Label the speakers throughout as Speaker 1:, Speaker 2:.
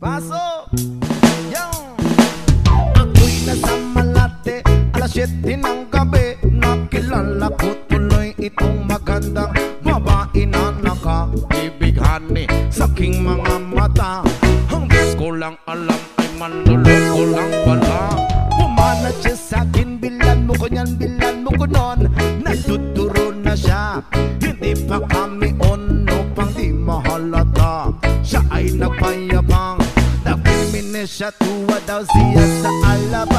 Speaker 1: Paso. Yan. Ako'y nasa Malate, alas 7 ng gabi. Nakilala ko tuloy itong magandang babae na nakabibighan ni eh. sa aking mga siya tuwa daw siya sa alab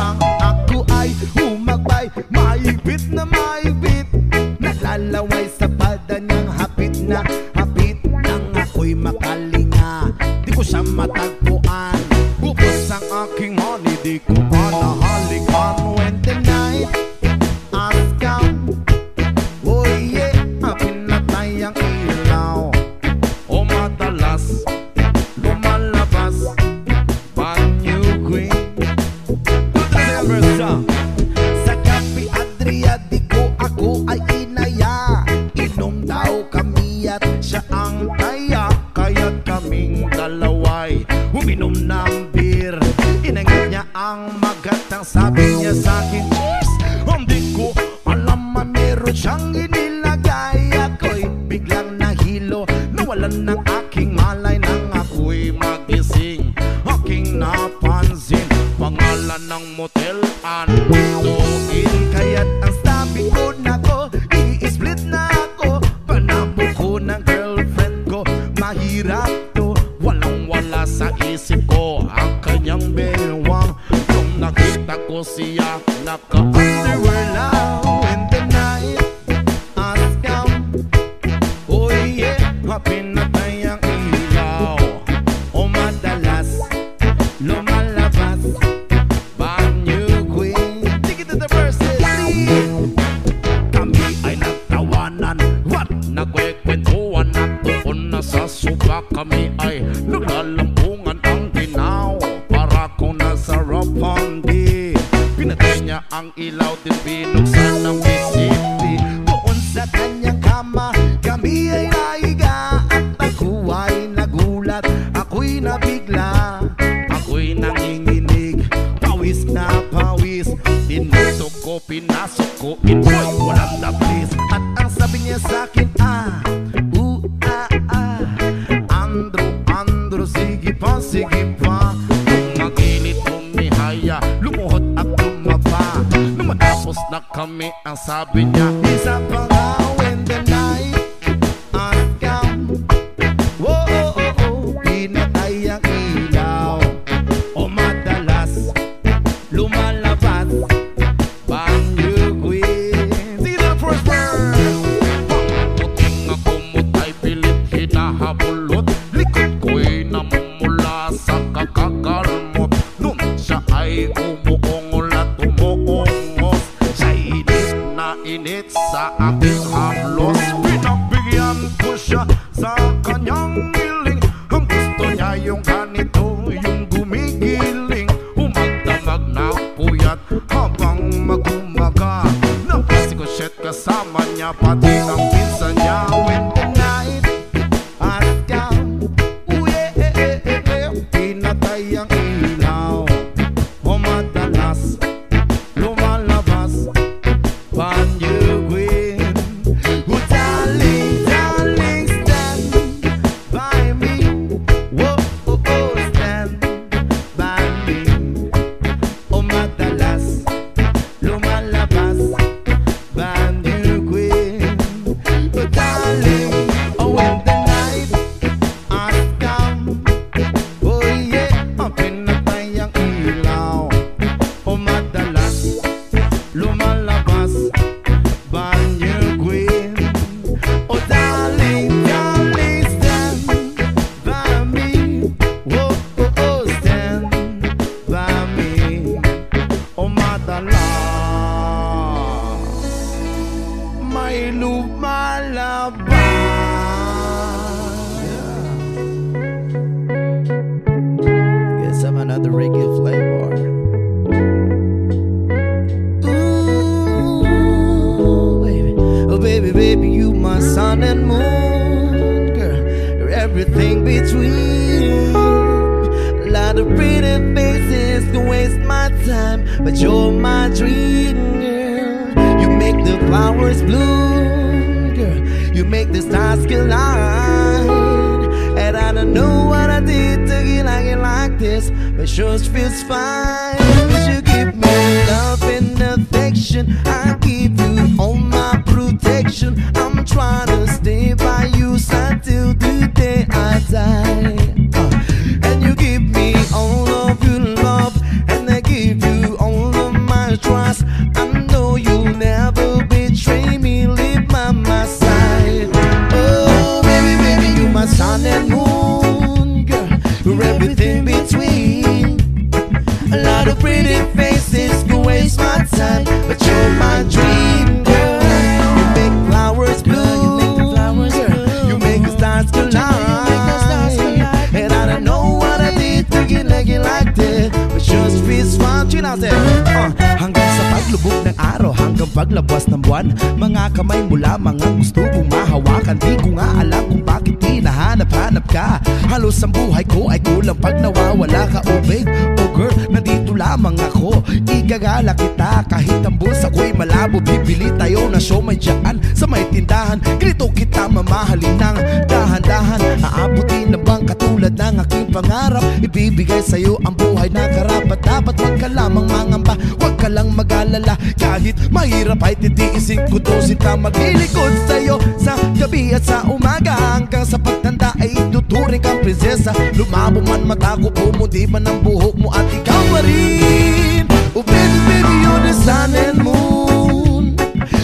Speaker 1: Show may dyan sa may tindahan. Ganito kita mamahalin ng dahan-dahan. Aabutin na bang katulad ng aking pangarap? Ibibigay sa'yo ang buhay na karapat Dapat wag ka lamang mangamba. Wag ka lang mag-alala. Kahit mahirap ay titiisin ko to. Sinta maglilikod sa'yo sa gabi at sa umaga. Hanggang sa pagtanda ay tuturing kang prinsesa. Lumabo man mata ko pumuti man ang buhok mo. At ikaw pa rin. Baby, baby, you're the sun and moon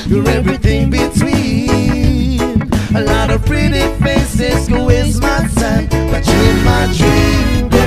Speaker 1: You're everything between. A lot of pretty faces. Go waste my time But you're my dream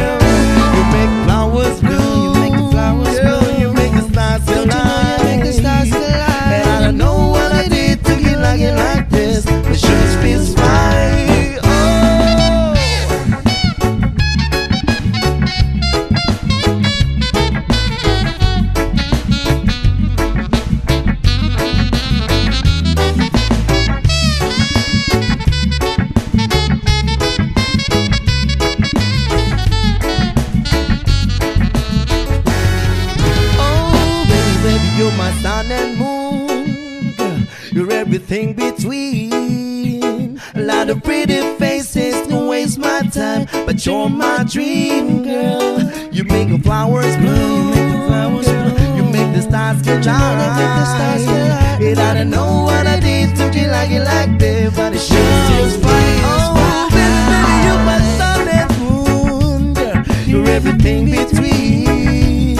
Speaker 1: but you're my dream, girl. You make the flowers bloom.
Speaker 2: You make the flowers bloom.
Speaker 1: You make the stars collide.
Speaker 2: make the stars collide.
Speaker 1: And I don't know what I did to you like it like that, but it sure feels fine. Oh, baby, baby, you're my sun and moon, girl. You're everything between.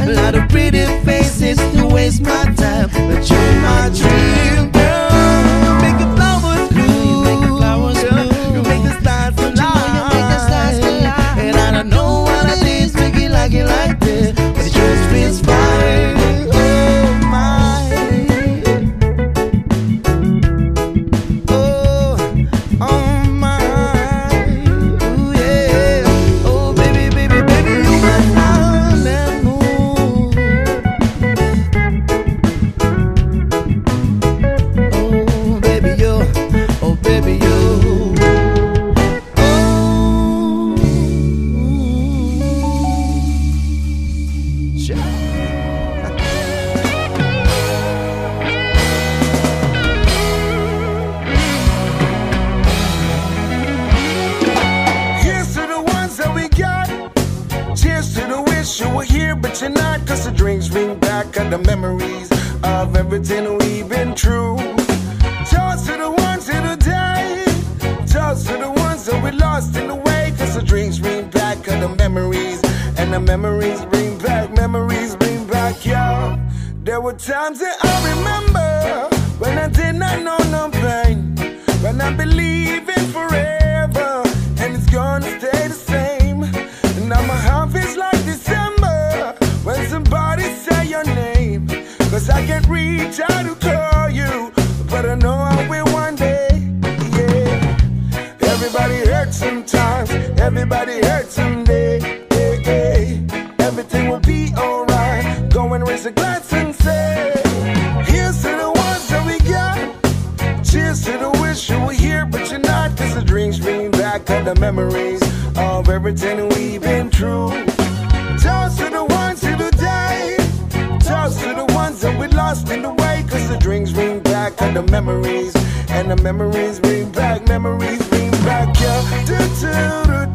Speaker 1: A lot of pretty faces to waste my time, but you're my dream
Speaker 3: time Everybody hurt someday. Hey, hey. Everything will be alright. Go and raise a glass and say, Here's to the ones that we got. Cheers to the wish you were here, but you're not. Cause the drinks bring back all the memories of everything we've been through. Toast to the ones who died. Toast to the ones that we lost in the way. Cause the drinks bring back all the memories. And the memories bring back memories bring back your
Speaker 1: do do do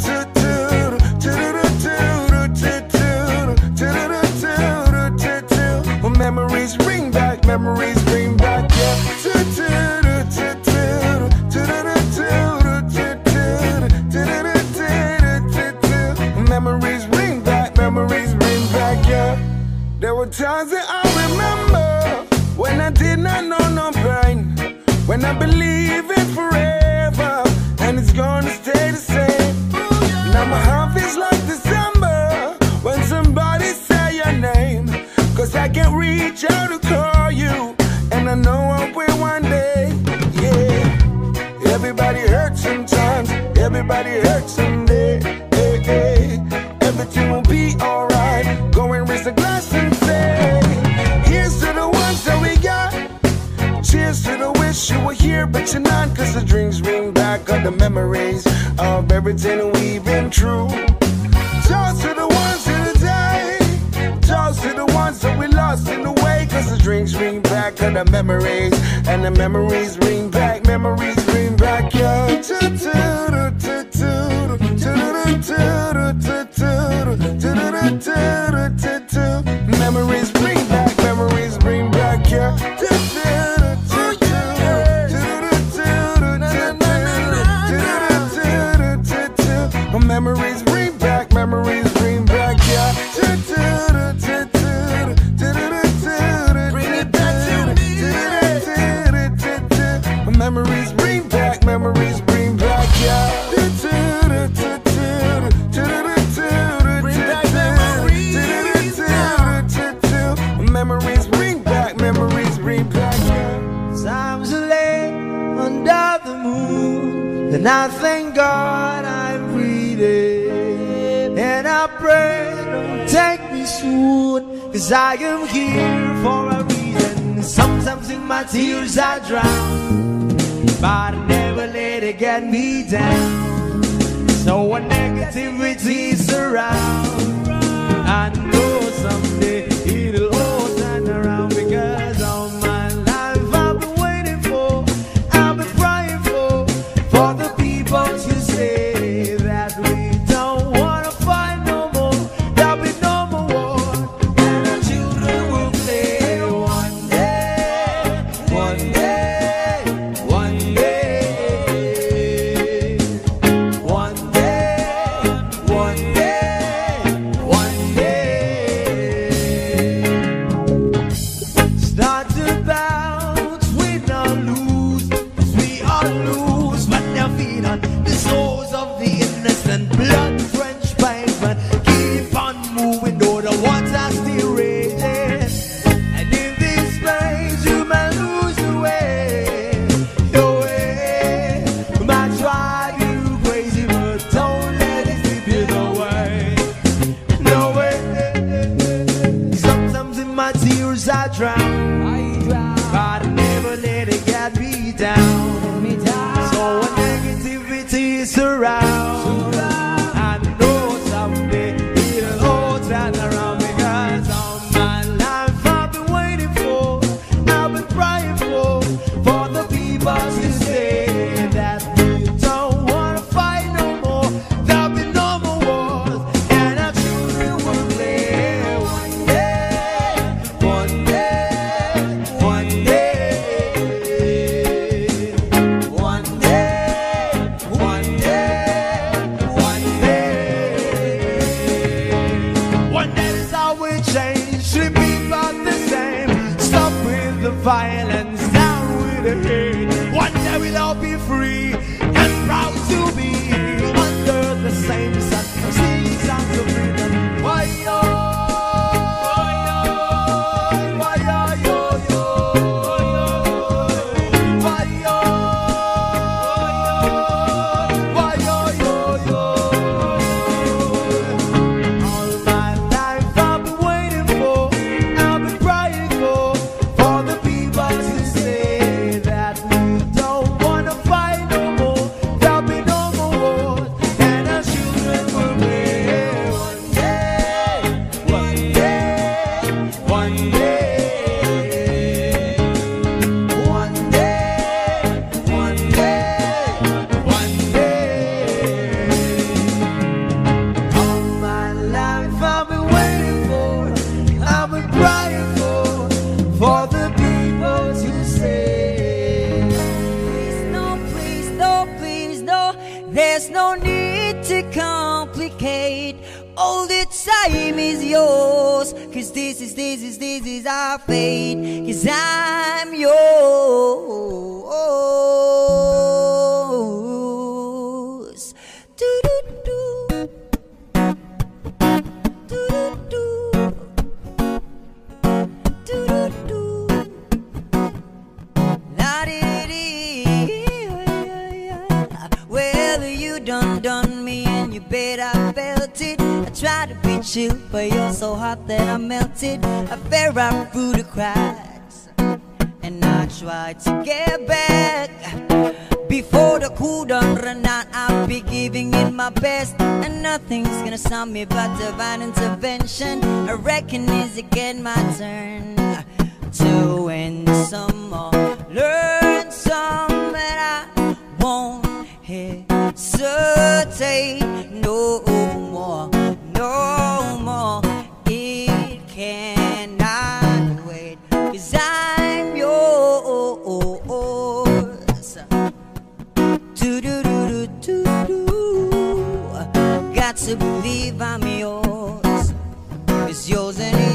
Speaker 1: You
Speaker 4: bet I felt it. I tried to be chill, but you're so hot that I melted. I fell right through the cracks. And I tried to get back. Before the cool done run out, I'll be giving it my best. And nothing's gonna stop me but divine intervention. I reckon it's again my turn to win some more love. hesitate no more, no more. It cannot wait, cause I'm yours. Do do do do do do. Got to believe I'm yours, It's yours and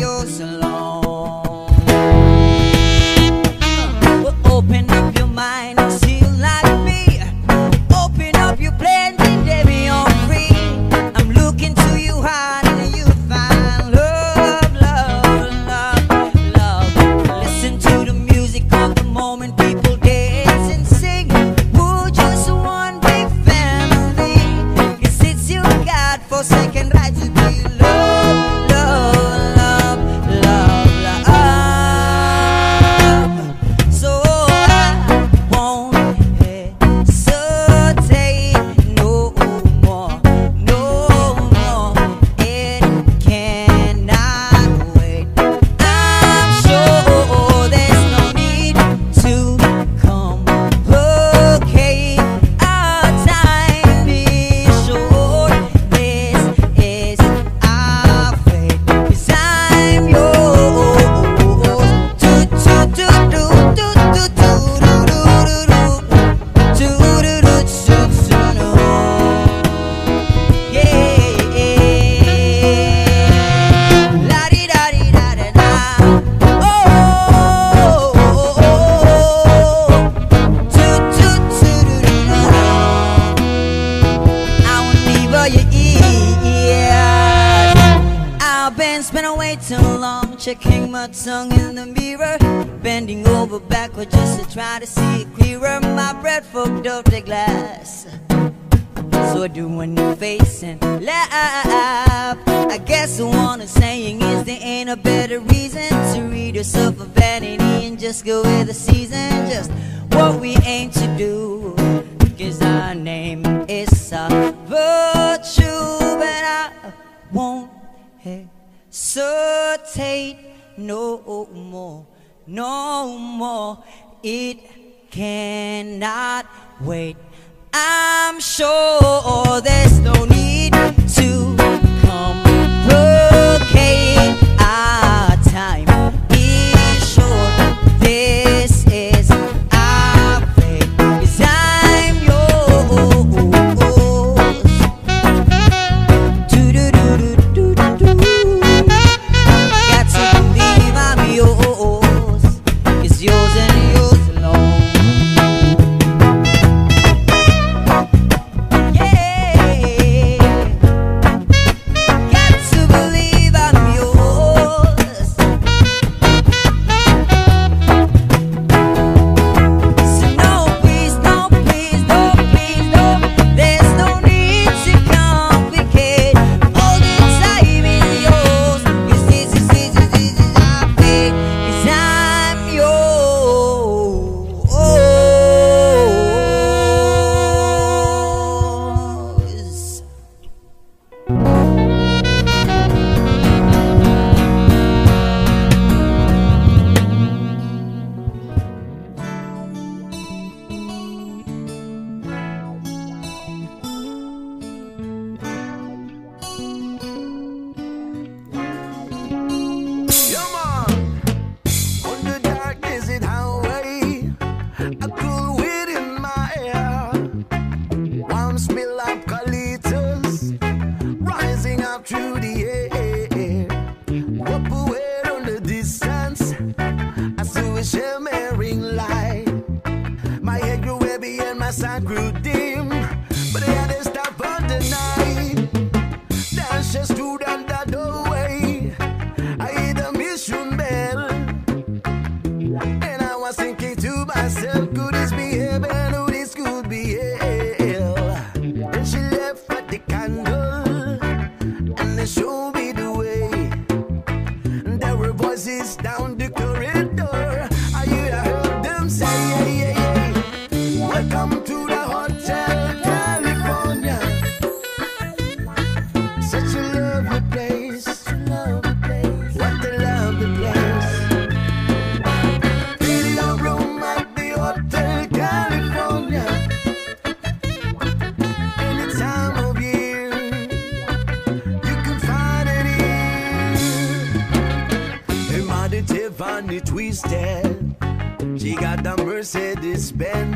Speaker 4: spend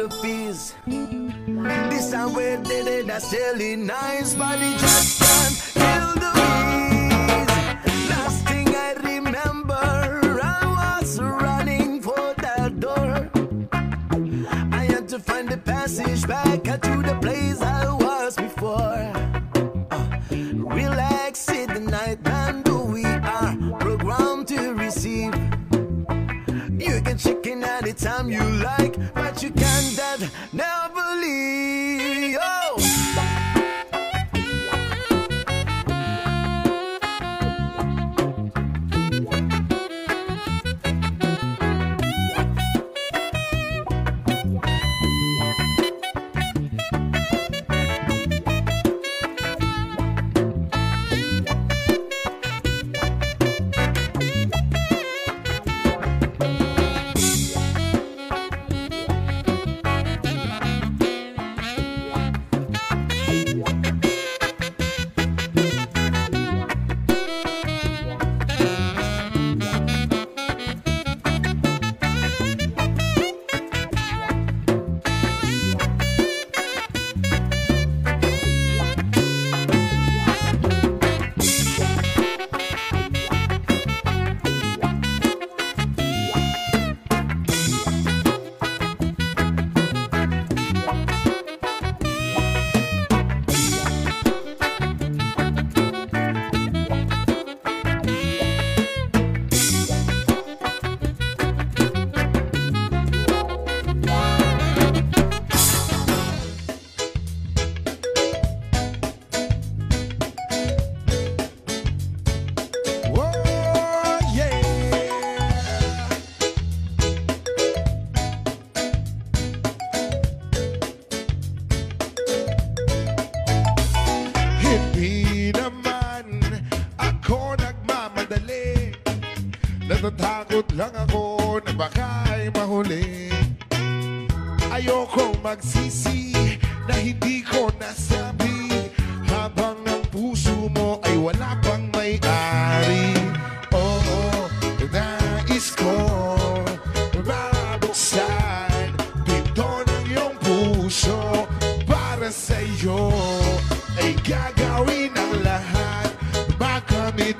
Speaker 4: the piece. This I waited and I
Speaker 3: selling nice, but it just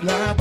Speaker 1: Blah,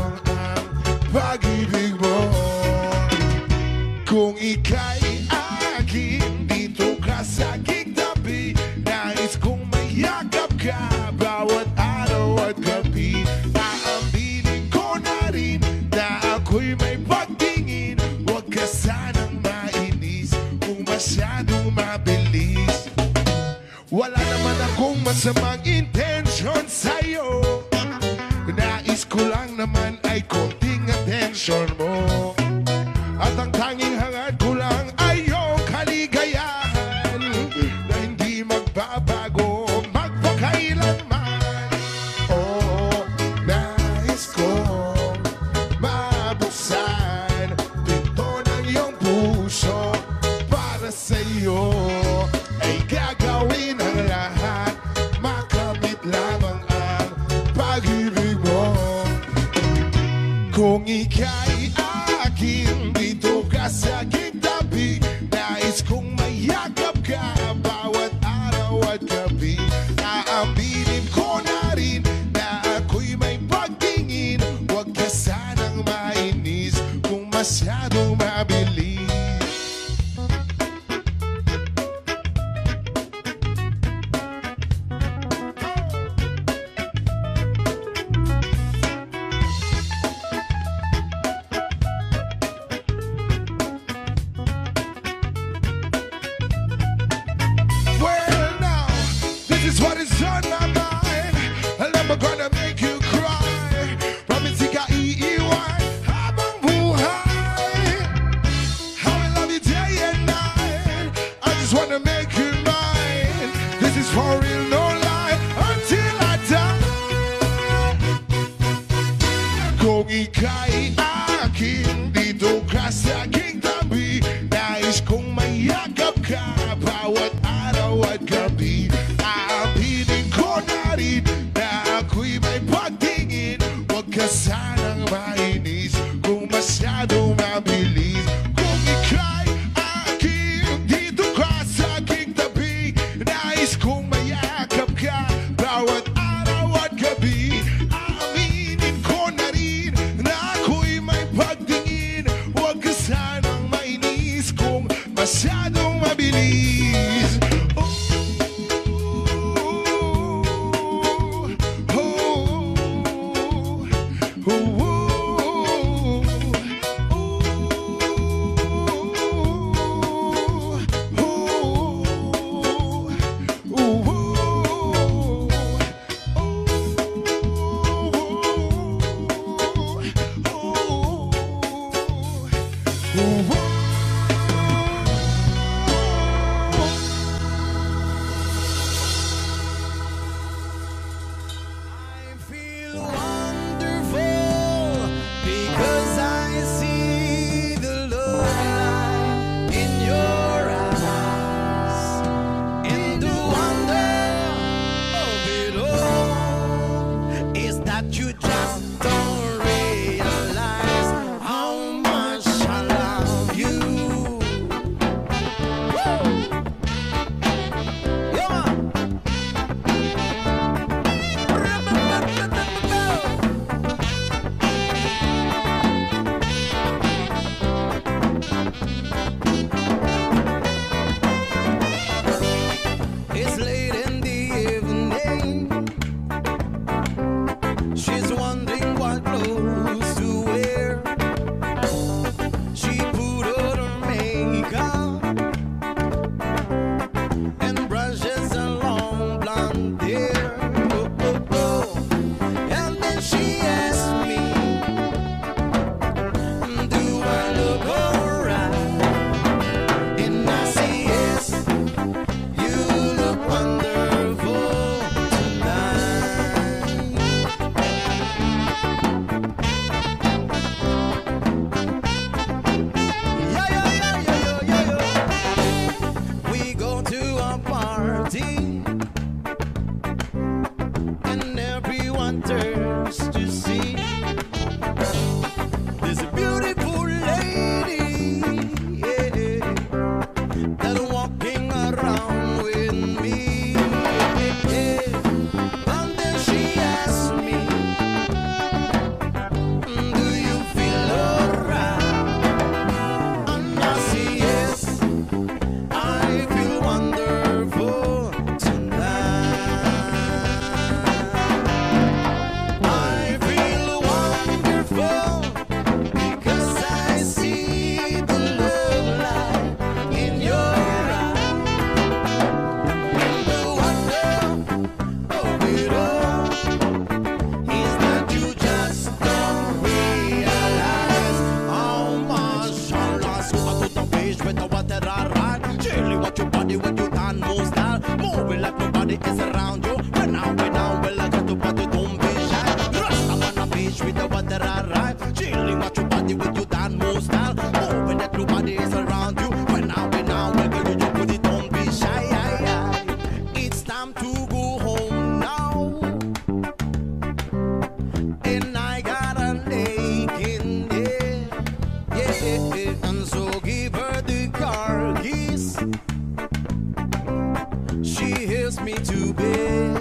Speaker 1: me to be.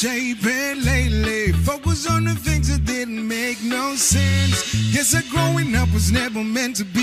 Speaker 3: shaping lately. Focus on the things that didn't make no sense. Guess that growing up was never meant to be.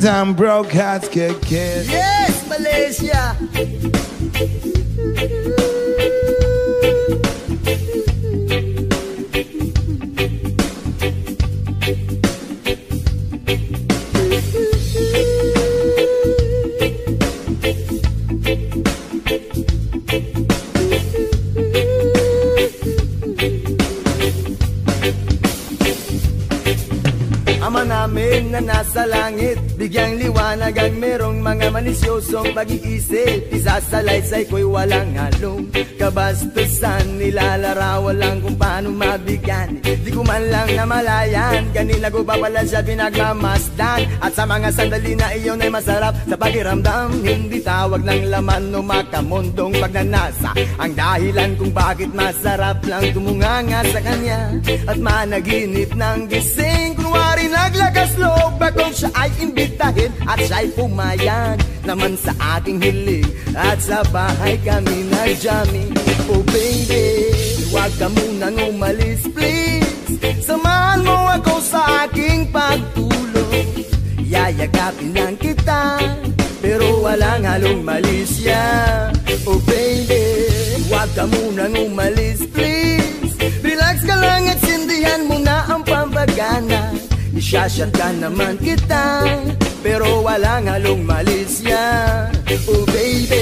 Speaker 3: Sometimes broke
Speaker 5: hearts get kissed.
Speaker 1: Yes, Malaysia. Liwanag ang merong mga malisyosong pag-iisip Isasalaysay ko'y walang halong kabastusan Nilalarawan lang kung paano mabigyan. Di ko man lang namalayan Kanina ko pa pala siya pinagmamasdan. At sa mga sandali na iyon ay masarap Sa pakiramdam Hindi tawag ng laman o makamundong pagnanasa. Ang dahilan kung bakit masarap lang tumunganga sa kanya At managinip ng gising Naglakas loob akong siya ay imbitahin At siya'y pumayag naman sa aking hiling. At sa bahay kami nag-jamming. Oh baby, huwag ka munang umalis please. Samahan mo ako sa aking pagtulog Yayagapin lang kita Pero walang halong malisya Oh baby, huwag ka munang umalis please. Relax ka lang at sindihan mo na ang pambagana Isyashot ka naman kita Pero walang halong malisya Oh baby,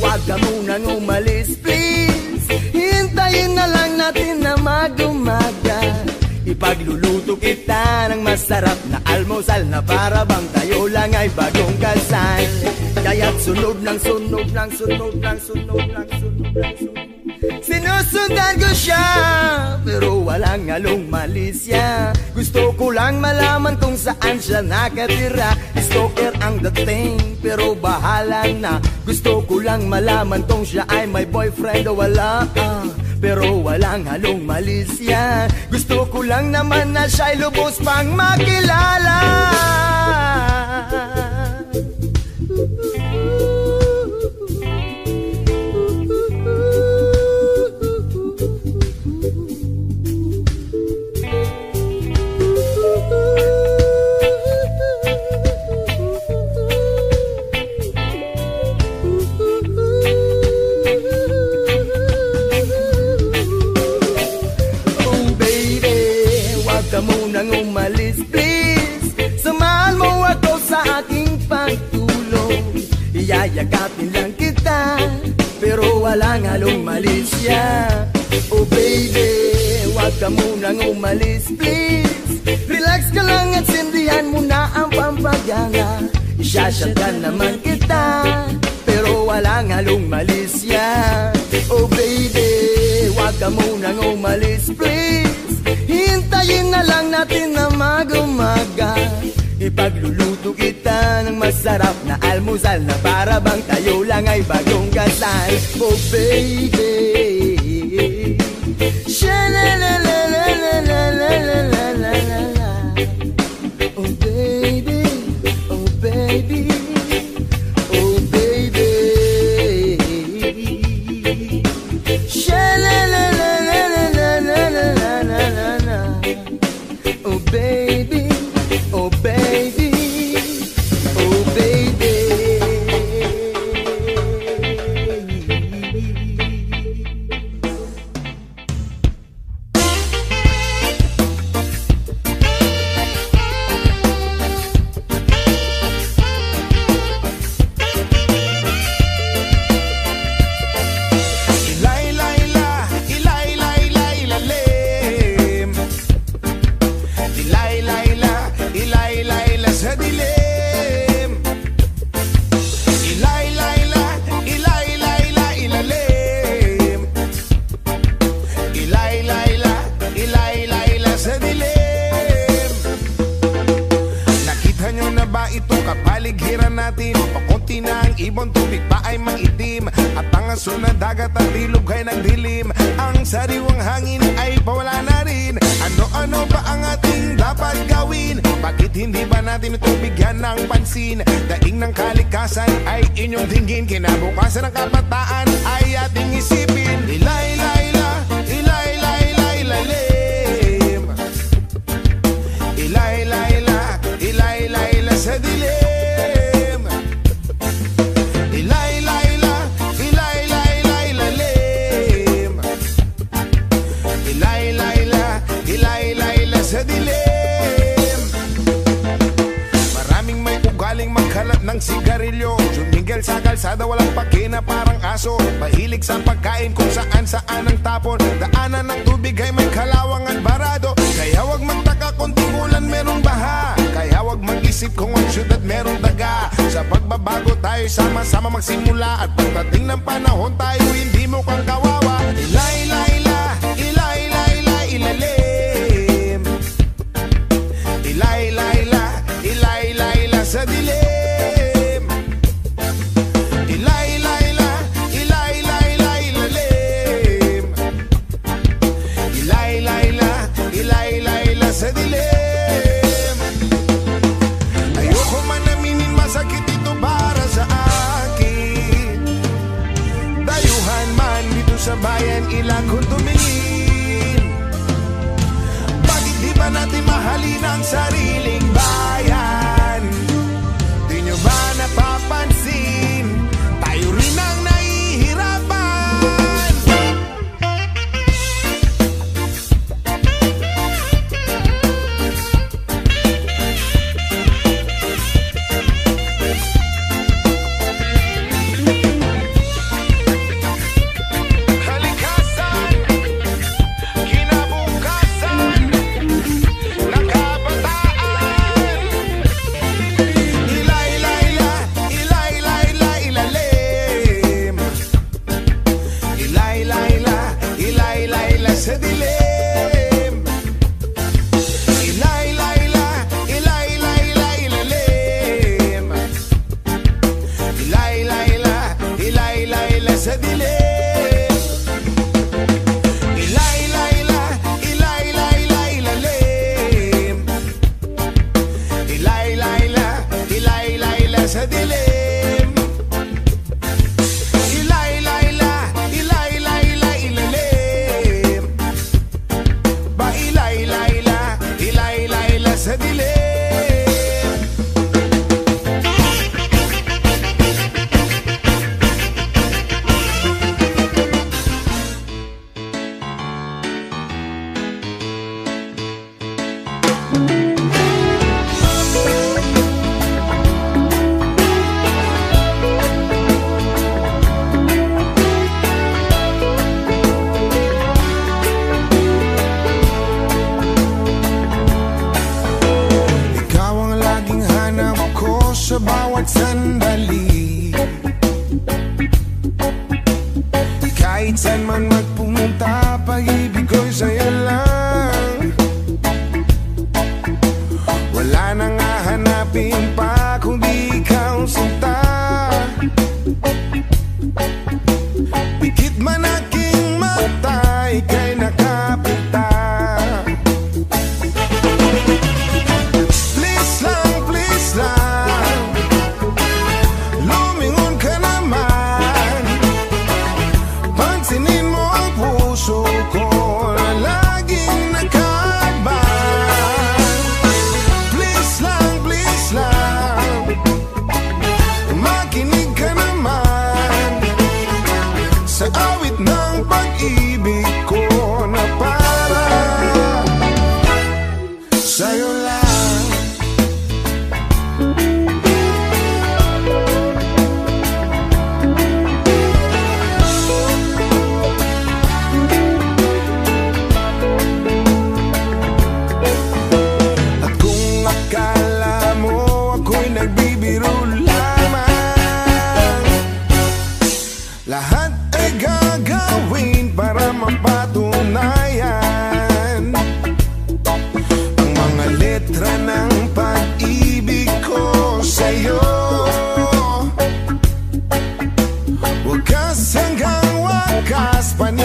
Speaker 1: huwag ka munang umalis please. Hintayin na lang natin na magumaga Ipagluluto kita ng masarap na almusal Na para bang tayo lang ay bagong kasal. Kaya't sunod ng sunod ng sunod ng sunod ng sunod ng sunod Sinusundan ko siya Pero walang halong malisya Gusto ko lang malaman kung saan siya nakatira. Stalker ang dating Pero bahala na. Gusto ko lang malaman kung siya ay may boyfriend o wala Pero walang halong malisya Gusto ko lang naman na siya'y lubos pang makilala Iyayagapin lang kita Pero walang halong malisya Oh baby, huwag ka munang umalis please. Relax ka lang at sindihan mo na ang pampagana Isyashot ka naman kita Pero walang halong malisya Oh baby, huwag ka munang umalis please. Hintayin na lang natin na magumaga ng masarap na almusal Na para bang tayo lang ay bagong kasal. Oh baby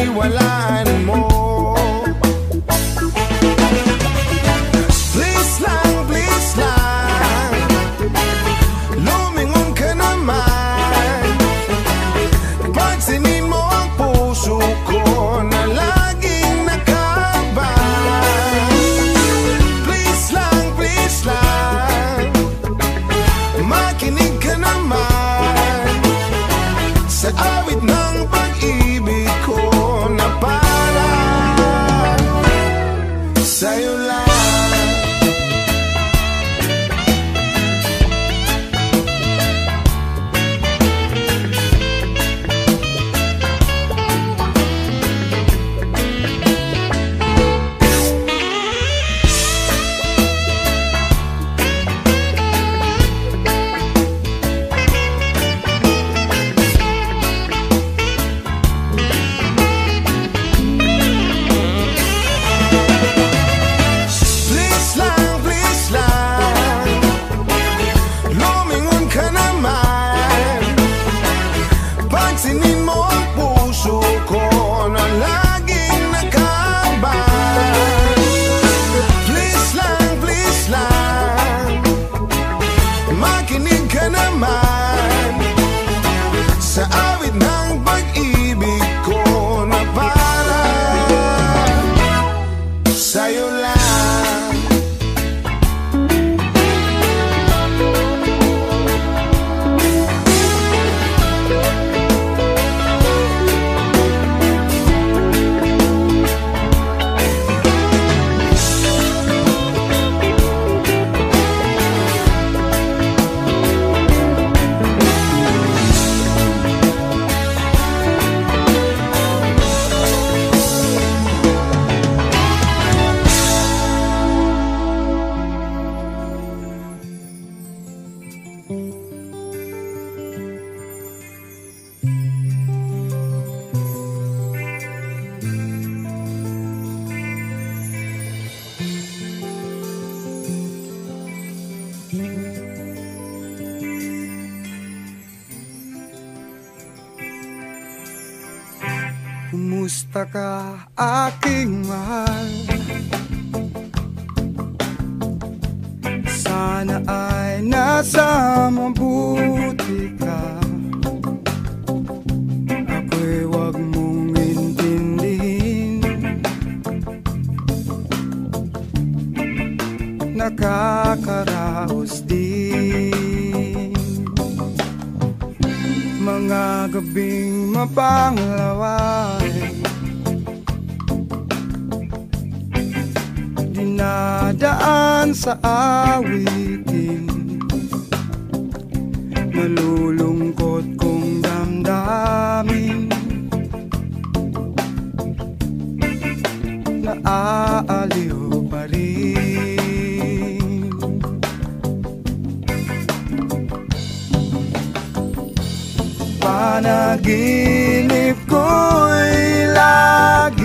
Speaker 2: We're lying more. Dinadaan sa awitin Nalulungkot kong damdamin. Naaaliw pa rin. Panaginip ko'y laging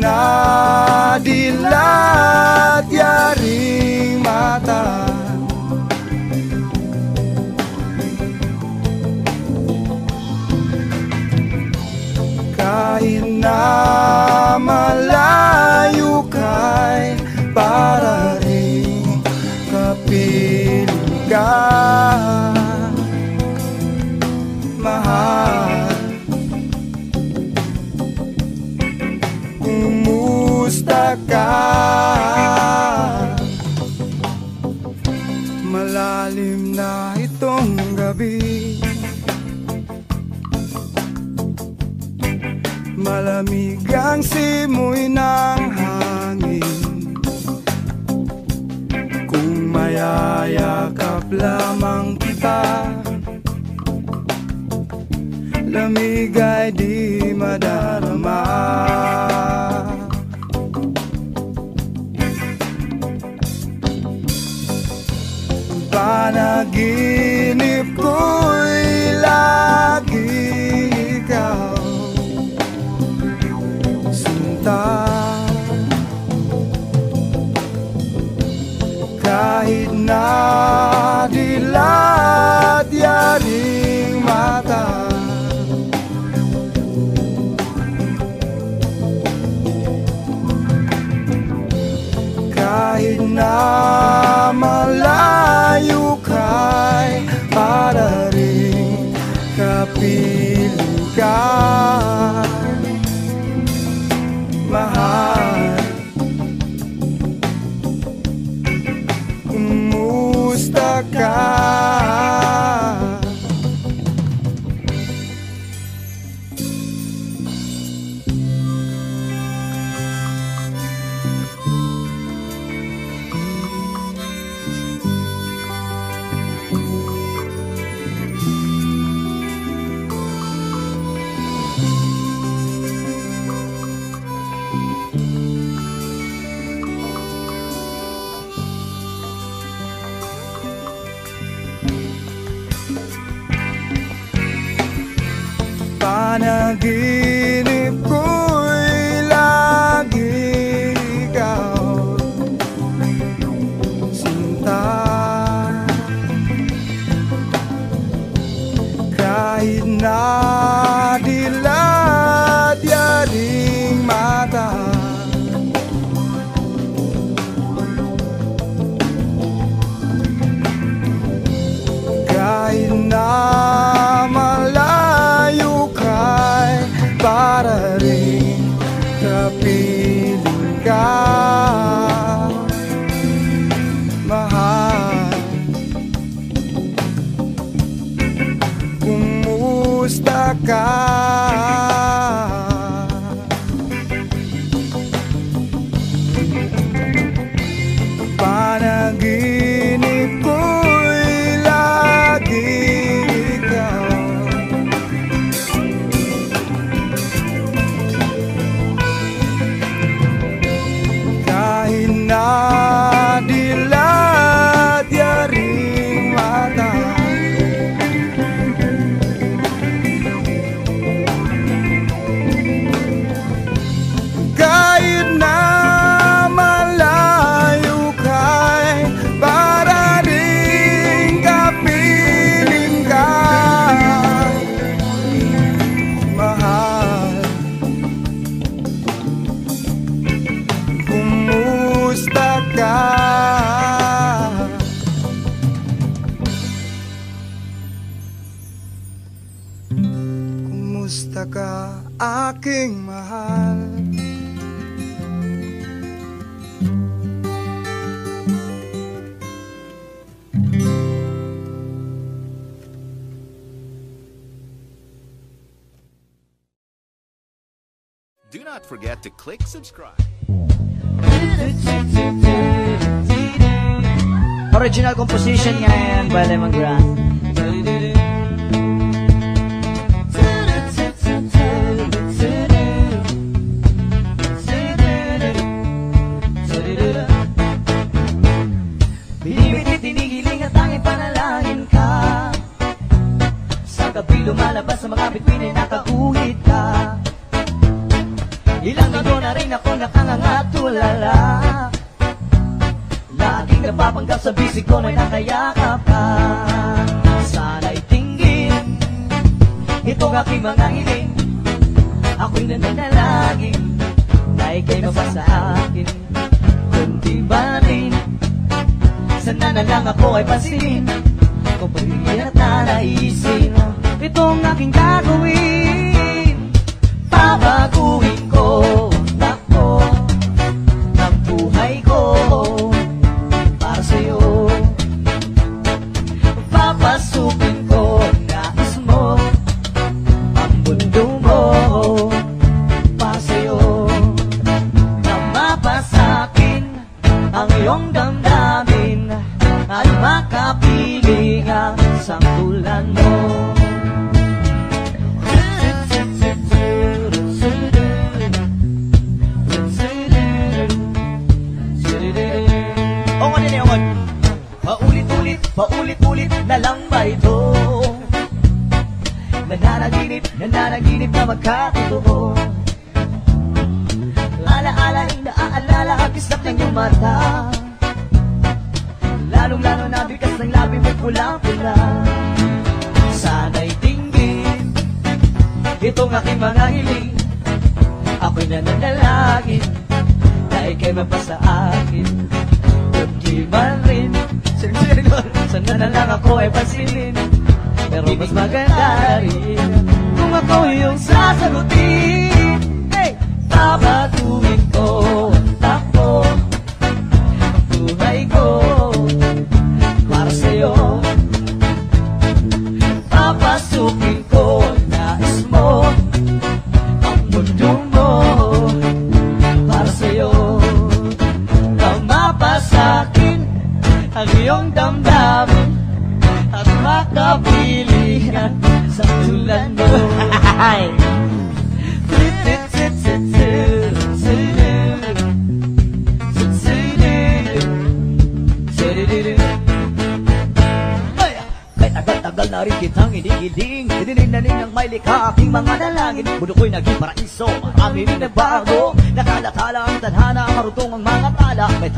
Speaker 2: Na dilat yaring mata Kahit na malayo kay para rin kapiling ka Mahal Kumusta ka? Malalim na itong gabi. Malamig ang simoy ng hangin. Kung mayayakap lamang kita Lamig ay di madarama Panaginip ko'y lagi ikaw. Sinta Kahit na dilat yaring mata Kahit na malayo kay para rin kapiling ka Mahal Kumusta
Speaker 6: subscribe.
Speaker 4: iyong damdamin At makapiling ang sangkulan mo O, ano na yun? Paulit-ulit, paulit-ulit na lang ba ito? Nananaginip, nananaginip na magkatotoo Alaala, inaalala, agis ng iyong mata Nabikas ng labi may pula-pula Sana'y tingin Itong aking mga hiling Ako'y nananalangin Na ikay mapas sa akin Kung di man rin Sana na lang ako ay pasilin Pero mas maganda rin Kung ako yung sasagutin Hey! Papatuhin ko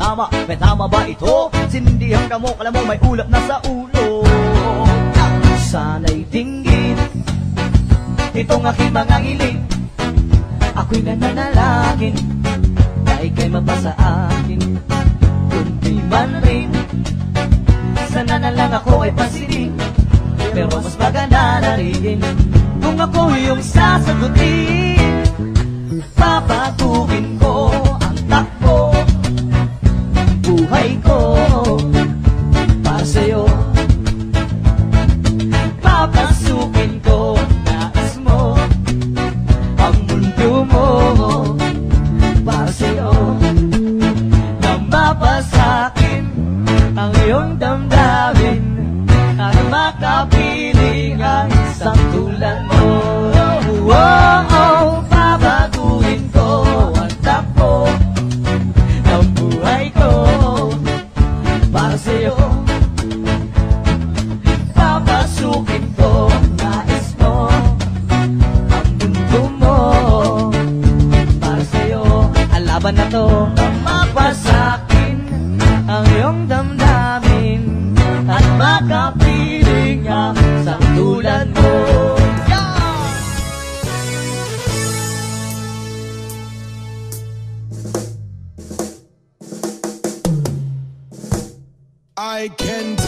Speaker 4: tama, may tama ba ito? Sindihan ka mo, alam mo may ulap na sa ulo Sana'y dinggin Itong aking mga
Speaker 3: I can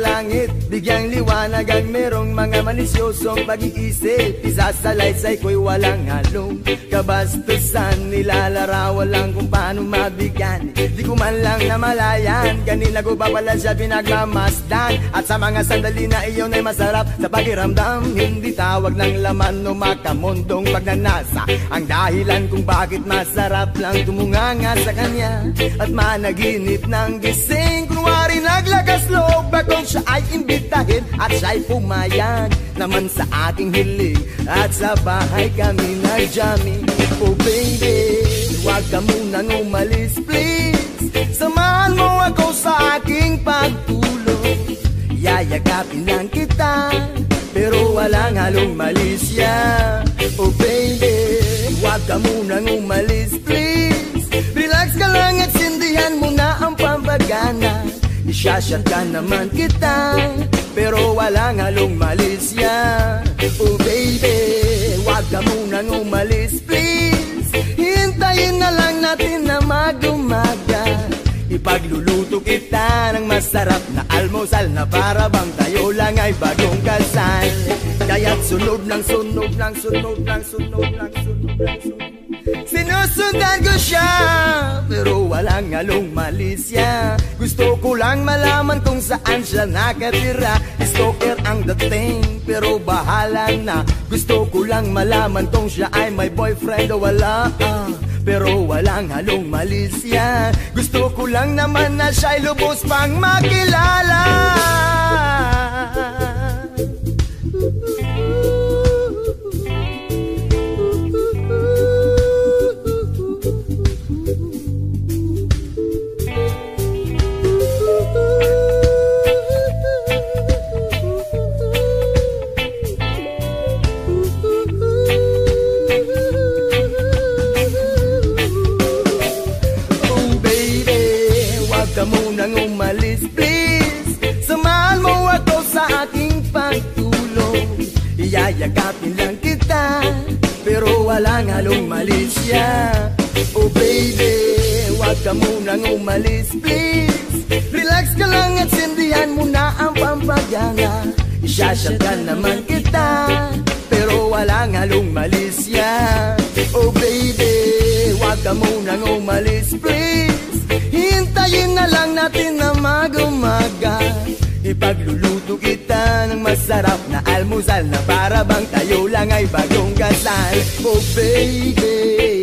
Speaker 1: langit Bigyang liwanag ang merong mga malisyosong pag-iisip. Isasalaysay ko'y walang halong kabastusan Nilalarawan lang kung paano mabigyan. Di ko man lang namalayan Kanina ko pa pala siya pinagmamasdan. At sa mga sandali na iyon ay masarap Sa pakiramdam. Hindi tawag ng laman o makamundong pagnanasa. Ang dahilan kung bakit masarap lang tumunganga sa kanya. At managinip ng gising Kunwari naglagas loob akong siya ay imbitahin At siya'y pumayag naman sa aking hiling. At sa bahay kami nag-jamming. Oh baby, huwag ka munang umalis please. Samahan mo ako sa aking pagtulog Yayagapin lang kita Pero walang halong malisya Oh baby, Huwag ka munang umalis please. Relax ka lang at sindihan mo na ang pambagana Ka naman kita Pero walang halong malisya Oh baby Huwag ka munang umalis please. Hintayin na lang natin na magumaga. Ipagluluto kita ng masarap na almusal Na para bang tayo lang ay bagong kasal. Kaya't sunod ng sunod ng sunod ng sunod ng sunod ng sunod Sinusundan ko siya Pero walang halong malisya Gusto ko lang malaman kung saan siya nakatira. Stalker ang dating Pero bahala na. Gusto ko lang malaman kung siya ay may boyfriend o wala. Pero walang halong malisya Gusto ko lang naman na siya'y lubos pang makilala walang halong malisya Oh baby, wag ka munang umalis please. Relax ka lang at sindihan mo na ang pampagana. Isyashot ka naman kita Pero walang halong malisya Oh baby, wag ka munang umalis please. Hintayin na lang natin na magumaga Ipagluluto kita ng masarap na almusal Na para bang tayo lang ay bagong kasal. Oh baby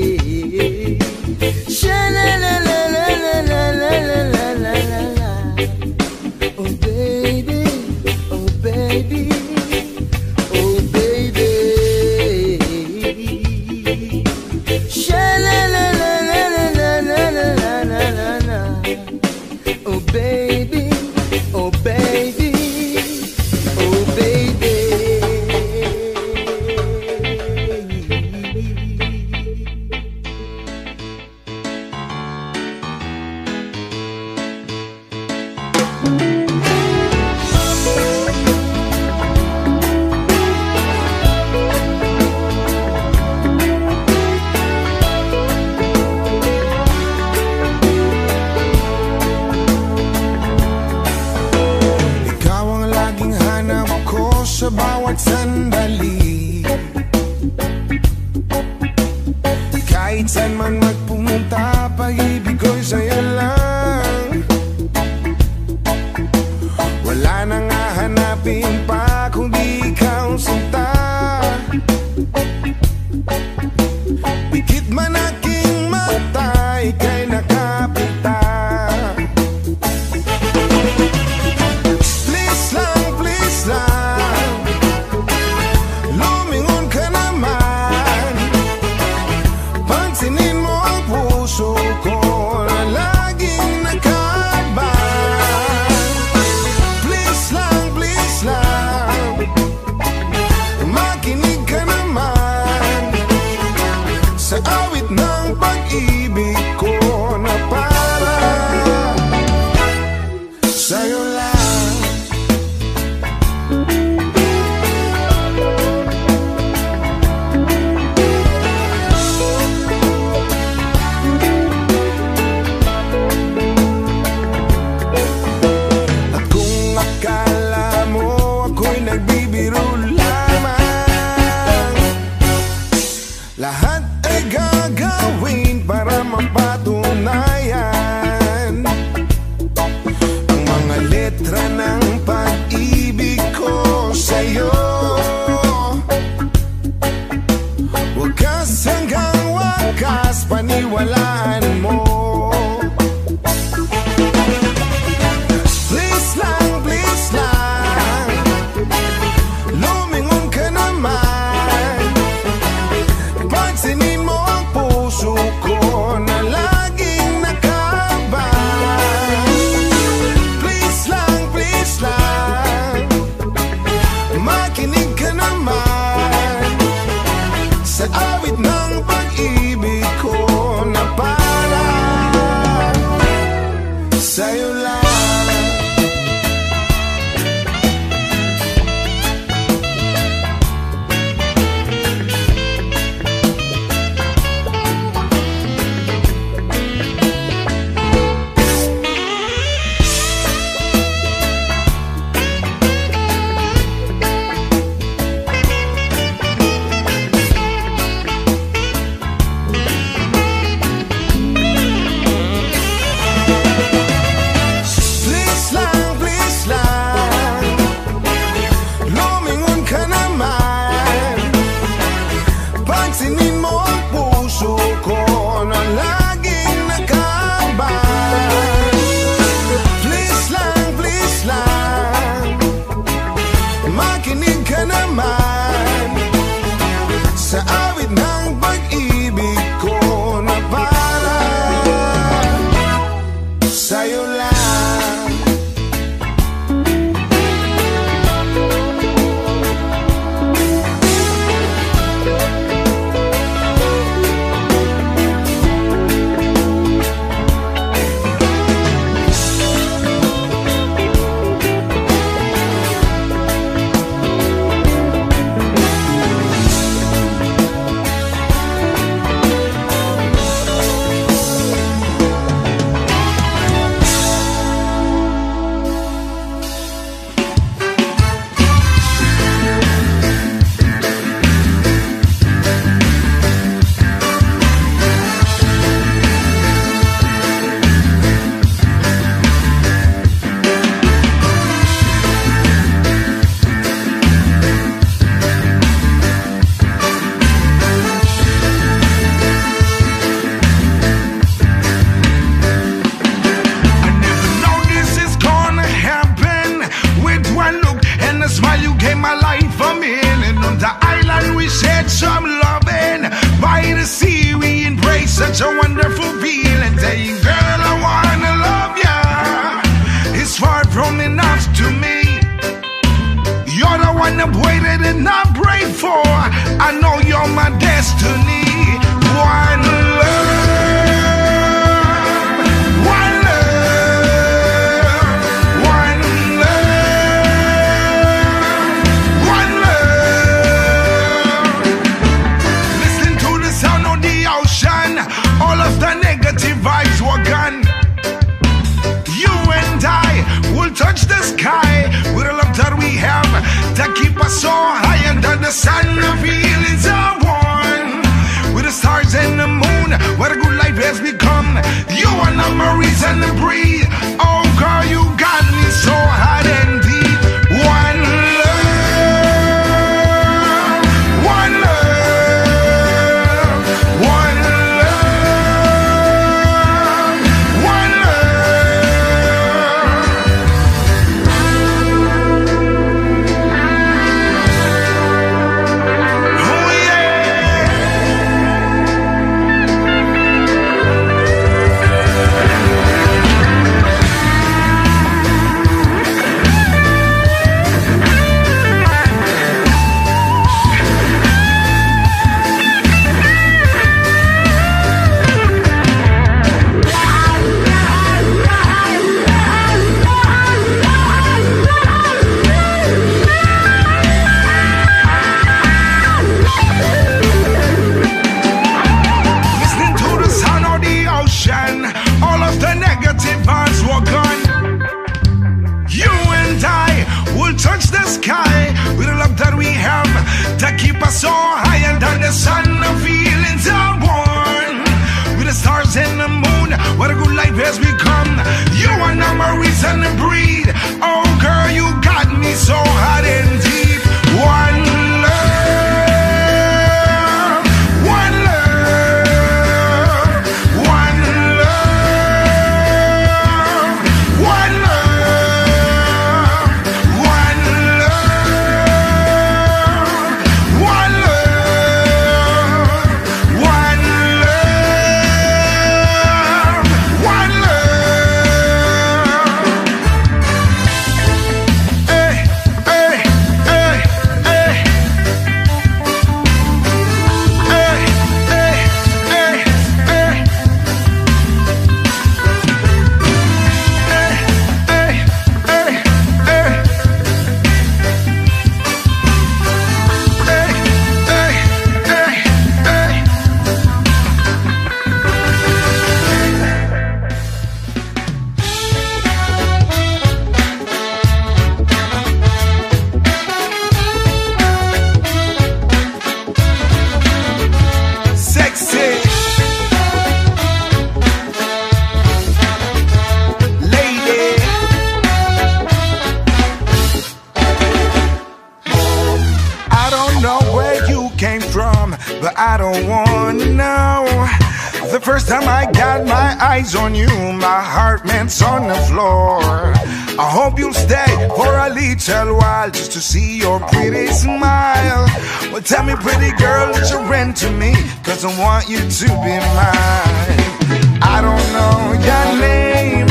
Speaker 3: to see your pretty smile. Well, tell me, pretty girl, that you rent to me, cause I want you to be mine. I don't know your name,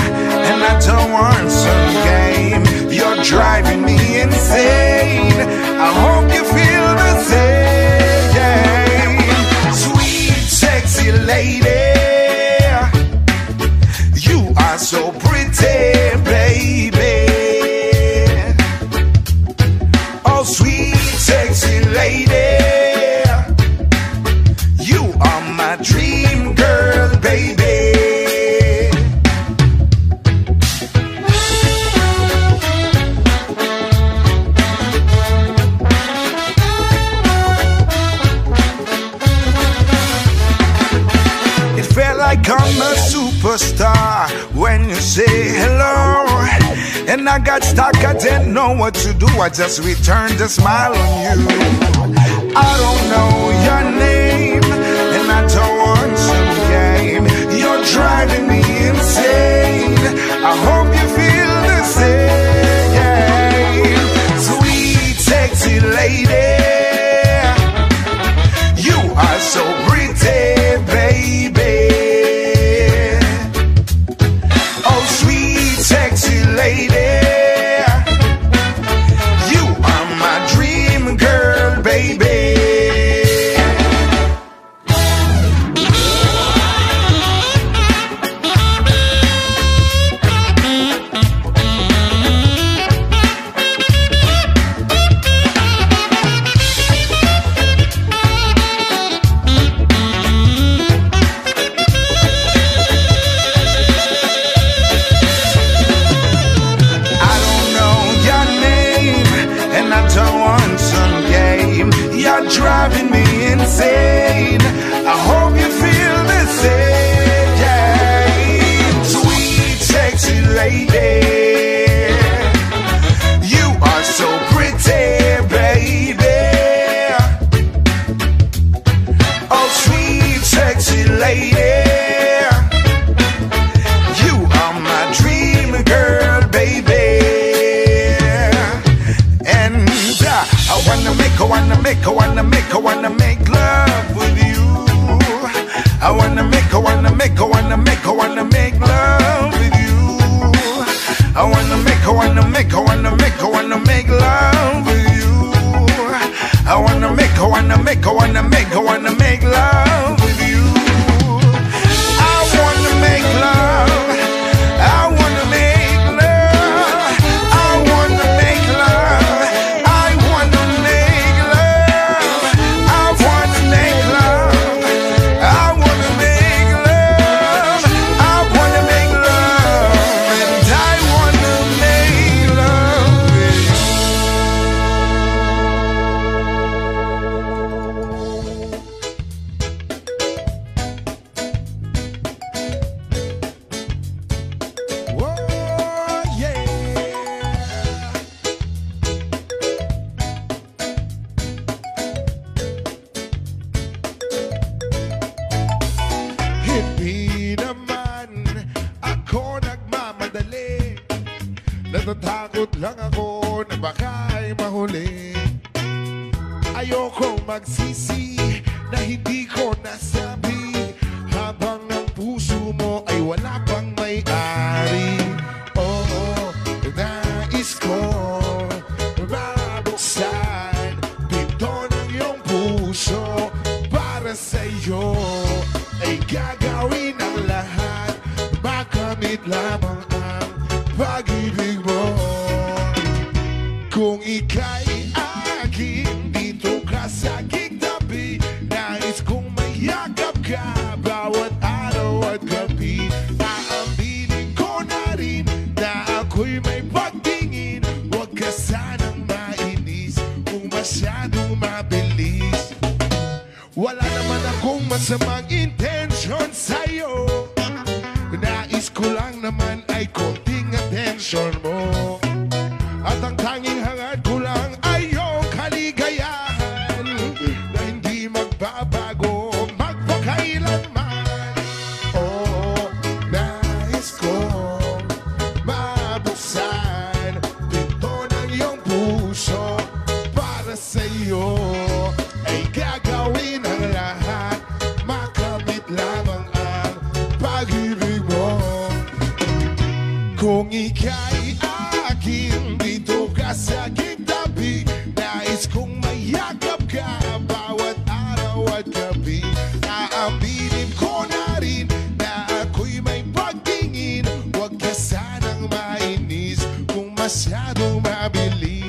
Speaker 3: and I don't want some game. You're driving me insane. I hope you feel the same. Sweet, sexy lady. I just returned the smile on you. I don't know uma Inês, com Machado, uma Belinha.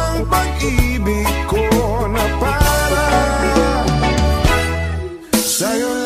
Speaker 3: ang pag-ibig ko na para sa'yo.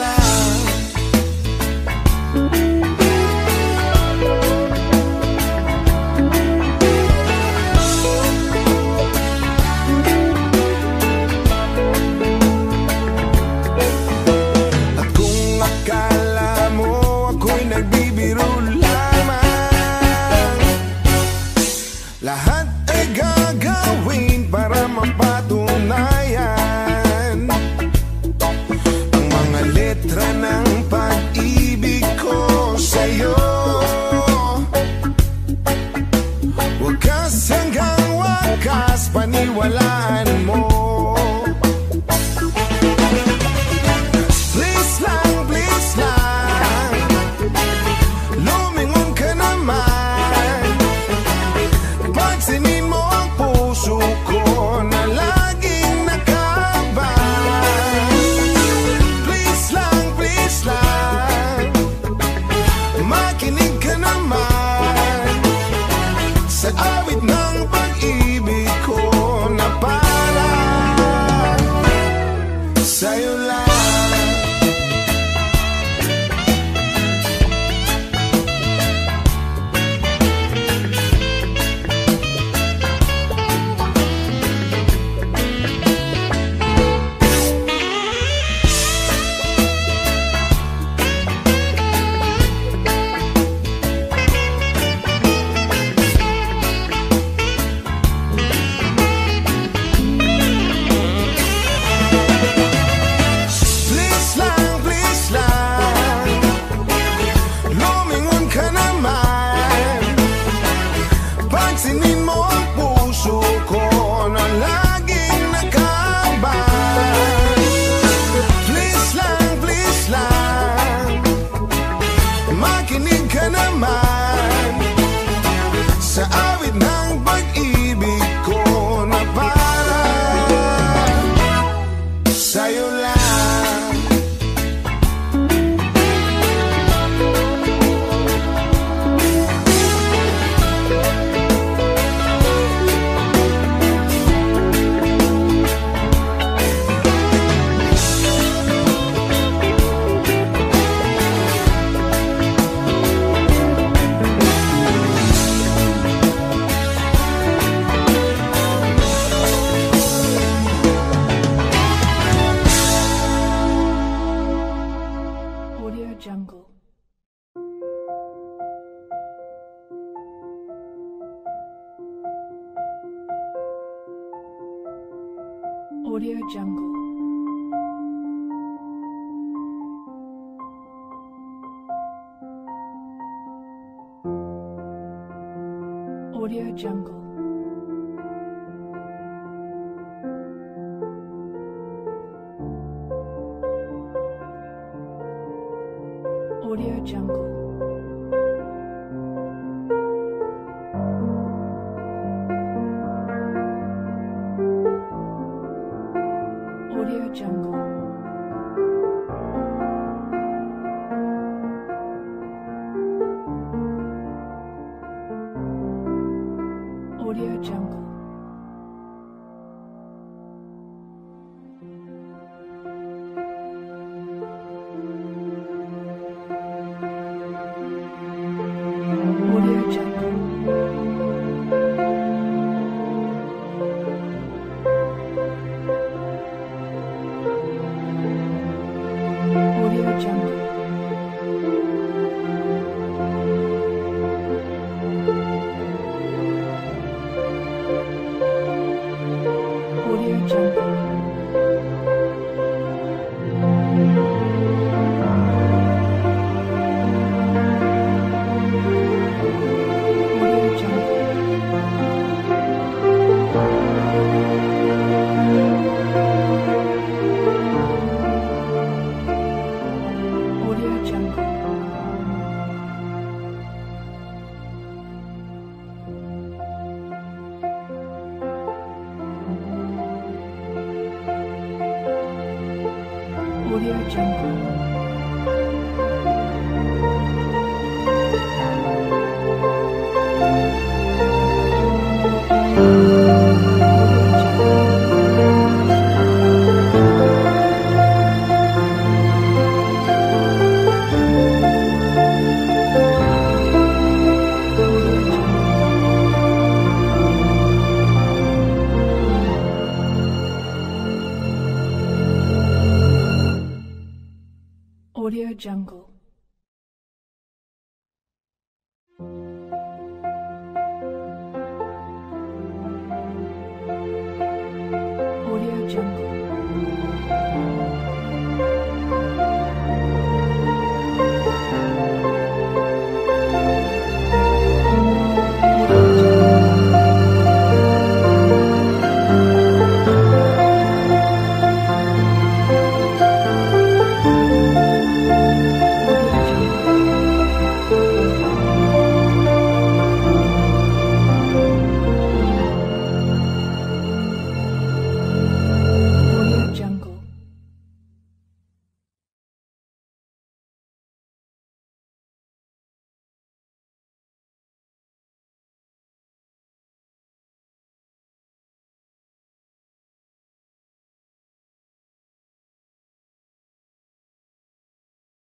Speaker 7: Audio Jungle.